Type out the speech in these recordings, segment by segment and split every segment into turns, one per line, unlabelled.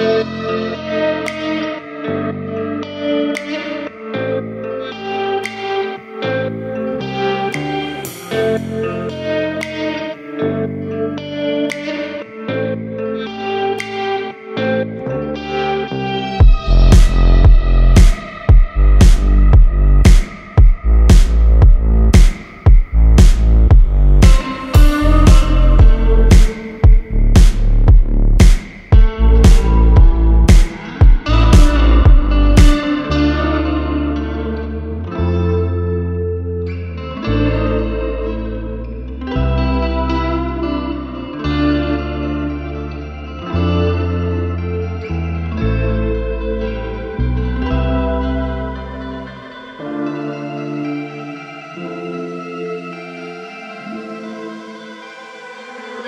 Música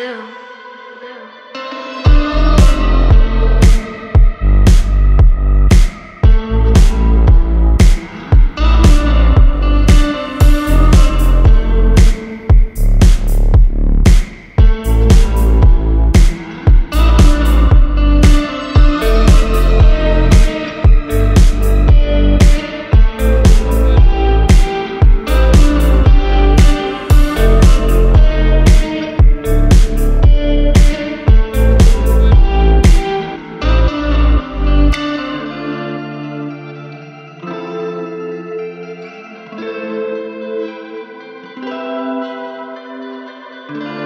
do. Thank you.